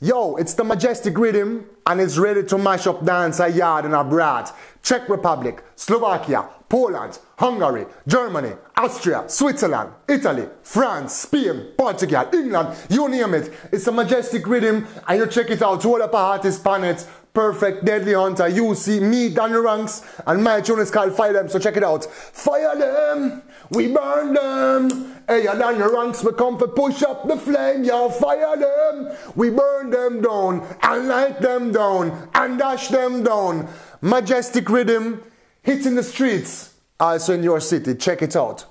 Yo, it's the Majestic Riddim and it's ready to mash up dance a yard and abroad. Czech Republic, Slovakia, Poland, Hungary, Germany, Austria, Switzerland, Italy, France, Spain, Portugal, England, you name it. It's a Majestic Riddim and you check it out. All up artists it. Perfect Deadly Hunter. You see me, Danny Ranks, and my tune is called Fire Them, so check it out. Fire them, we burn them. Hey, Danny Ranks, we come for push up the flame. Y'all fire them, we burn them down, and light them down, and dash them down. Majestic Riddim, hitting the streets, also in your city. Check it out.